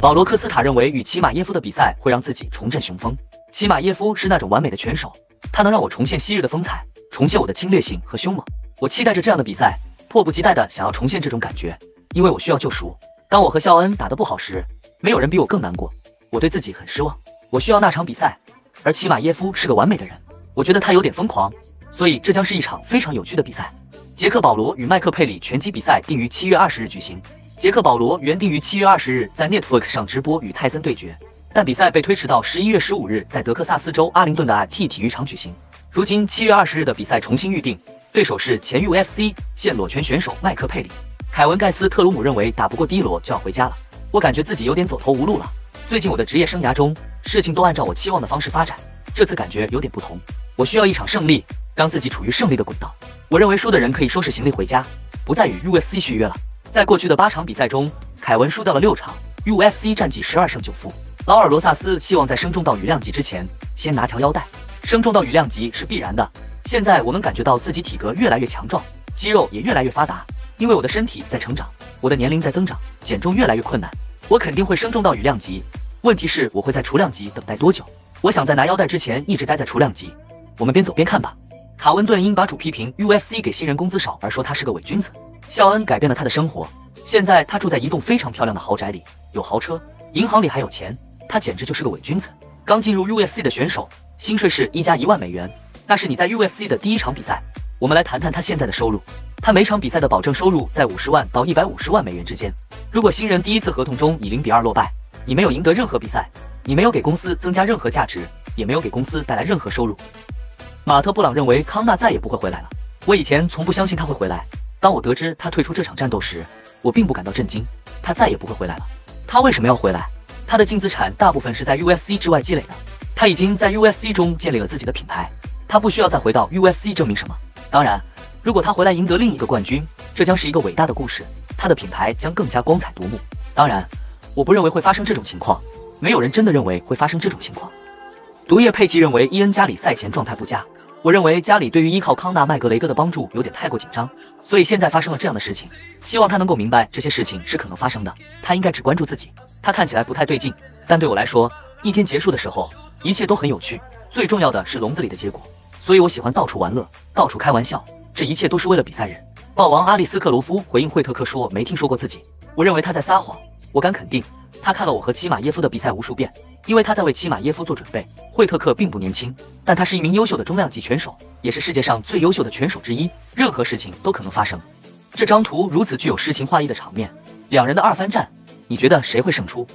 保罗·科斯塔认为与齐马耶夫的比赛会让自己重振雄风。齐马耶夫是那种完美的拳手，他能让我重现昔日的风采，重现我的侵略性和凶猛。我期待着这样的比赛，迫不及待的想要重现这种感觉，因为我需要救赎。当我和肖恩打得不好时，没有人比我更难过。我对自己很失望。我需要那场比赛，而齐马耶夫是个完美的人。我觉得他有点疯狂，所以这将是一场非常有趣的比赛。杰克·保罗与麦克·佩里拳击比赛定于七月二十日举行。杰克·保罗原定于七月二十日在 Netflix 上直播与泰森对决，但比赛被推迟到十一月十五日在德克萨斯州阿灵顿的 IT 体育场举行。如今七月二十日的比赛重新预定，对手是前 UFC 现裸拳选手麦克·佩里。凯文·盖斯特鲁姆认为打不过第一罗就要回家了。我感觉自己有点走投无路了。最近我的职业生涯中，事情都按照我期望的方式发展，这次感觉有点不同。我需要一场胜利，让自己处于胜利的轨道。我认为输的人可以收拾行李回家，不再与 UFC 续约了。在过去的八场比赛中，凯文输掉了六场，UFC 战绩十二胜九负。劳尔罗萨斯希望在升重到羽量级之前先拿条腰带。升重到羽量级是必然的。现在我能感觉到自己体格越来越强壮，肌肉也越来越发达，因为我的身体在成长，我的年龄在增长，减重越来越困难。我肯定会升重到羽量级，问题是我会在雏量级等待多久？我想在拿腰带之前一直待在雏量级。我们边走边看吧。卡温顿因把主批评 UFC 给新人工资少而说他是个伪君子。肖恩改变了他的生活，现在他住在一栋非常漂亮的豪宅里，有豪车，银行里还有钱。他简直就是个伪君子。刚进入 UFC 的选手，薪水是一加一万美元，那是你在 UFC 的第一场比赛。我们来谈谈他现在的收入，他每场比赛的保证收入在五十万到一百五十万美元之间。如果新人第一次合同中以零比二落败，你没有赢得任何比赛，你没有给公司增加任何价值，也没有给公司带来任何收入。马特·布朗认为康纳再也不会回来了。我以前从不相信他会回来。当我得知他退出这场战斗时，我并不感到震惊。他再也不会回来了。他为什么要回来？他的净资产大部分是在 UFC 之外积累的。他已经在 UFC 中建立了自己的品牌，他不需要再回到 UFC 证明什么。当然，如果他回来赢得另一个冠军，这将是一个伟大的故事，他的品牌将更加光彩夺目。当然，我不认为会发生这种情况。没有人真的认为会发生这种情况。毒液佩奇认为伊恩加里赛前状态不佳。我认为家里对于依靠康纳麦格雷戈的帮助有点太过紧张，所以现在发生了这样的事情。希望他能够明白这些事情是可能发生的。他应该只关注自己。他看起来不太对劲，但对我来说，一天结束的时候，一切都很有趣。最重要的是笼子里的结果，所以我喜欢到处玩乐，到处开玩笑。这一切都是为了比赛日。豹王阿里斯克罗夫回应惠特克说没听说过自己。我认为他在撒谎。我敢肯定，他看了我和齐马耶夫的比赛无数遍。因为他在为齐马耶夫做准备。惠特克并不年轻，但他是一名优秀的中量级拳手，也是世界上最优秀的拳手之一。任何事情都可能发生。这张图如此具有诗情画意的场面，两人的二番战，你觉得谁会胜出？